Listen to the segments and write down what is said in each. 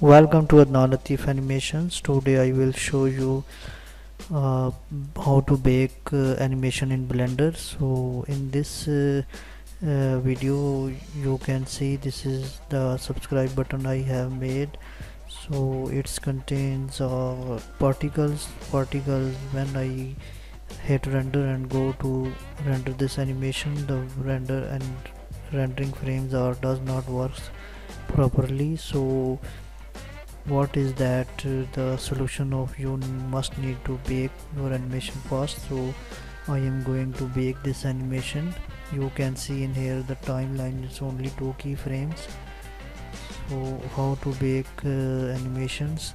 welcome to Adnan Latif animations. Today I will show you uh, how to bake uh, animation in blender. So in this uh, uh, video you can see this is the subscribe button I have made. So it contains uh, particles particles when I hit render and go to render this animation the render and rendering frames are does not works properly. So what is that uh, the solution of you must need to bake your animation first. So I am going to bake this animation. You can see in here the timeline is only two keyframes. So how to bake uh, animations?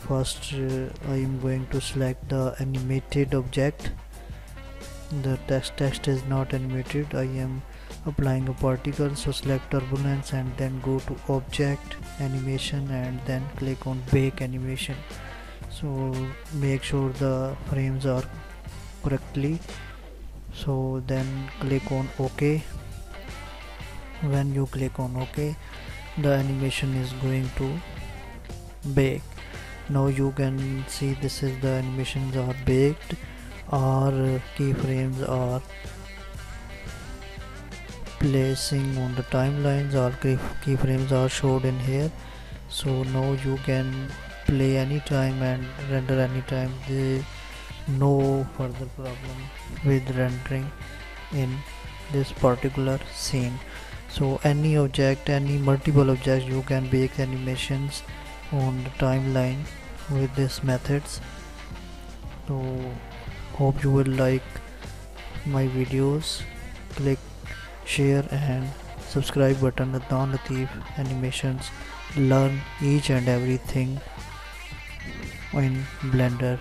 First uh, I am going to select the animated object. The text text is not animated. I am applying a particle so select turbulence and then go to object animation and then click on bake animation. So make sure the frames are correctly. So then click on ok. When you click on ok the animation is going to bake. Now you can see this is the animations are baked. Our keyframes are placing on the timelines. All keyframes are showed in here. So now you can play anytime and render anytime. There no further problem with rendering in this particular scene. So any object any multiple objects you can bake animations on the timeline with these methods. So hope you will like my videos. Click share and subscribe button Adnan Latif animations learn each and everything in blender